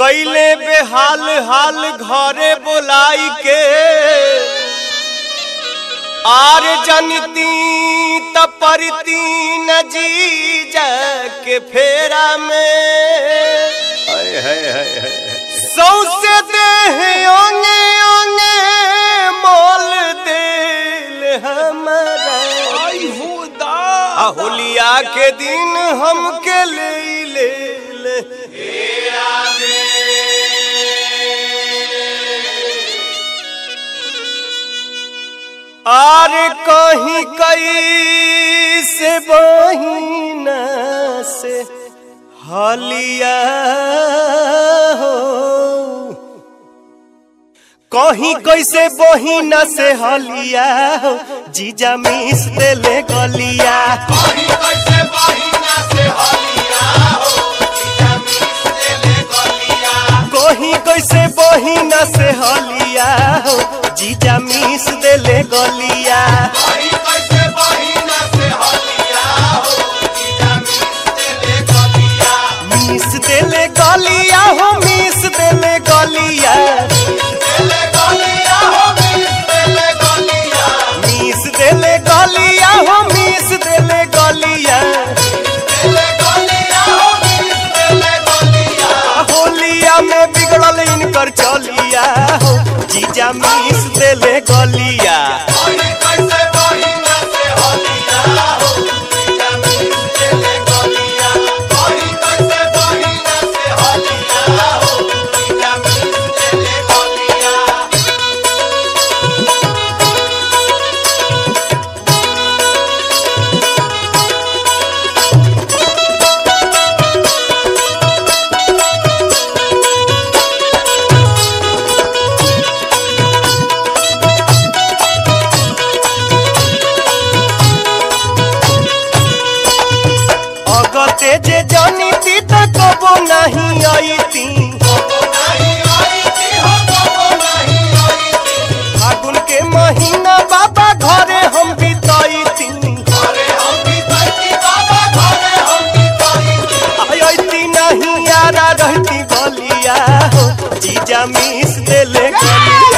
कैले बेहाल हाल घरे बोलाई के। आर जनती तपरती न जी के फेरा में। हाय हाय हाय हाय सौसे देह ओंगे ओंगे मोल दिल हमारा। दा होलिया के दिन हमके ले ले ले आर कहीं कई से बहिना से हलिया हो। कहीं कैसे बहिना से हलिया हो। जीजा मिस देले गलिया। कहीं कैसे बहिना से हलिया हो मिस देले गलिया, हो मिस देले गलिया। मिस देले गलिया, हो मिस देले गलिया। होलिया में बिगड़ल इनकर चलिया, हो जीजा मिस देले गलिया। आई थी फागुन के महीना बाबा घरे हम बिताई थी आई नहीं यारा रहती गलिया। हो जीजा मिस देले गलिया।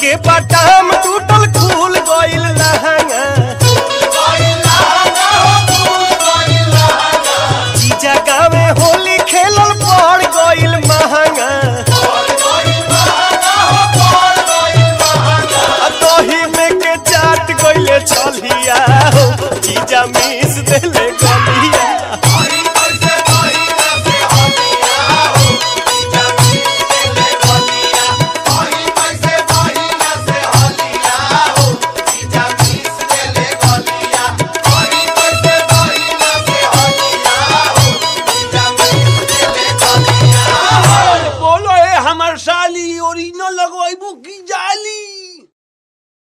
के पटाम टूटल खुल गइल लहंगा जीजा गावे होली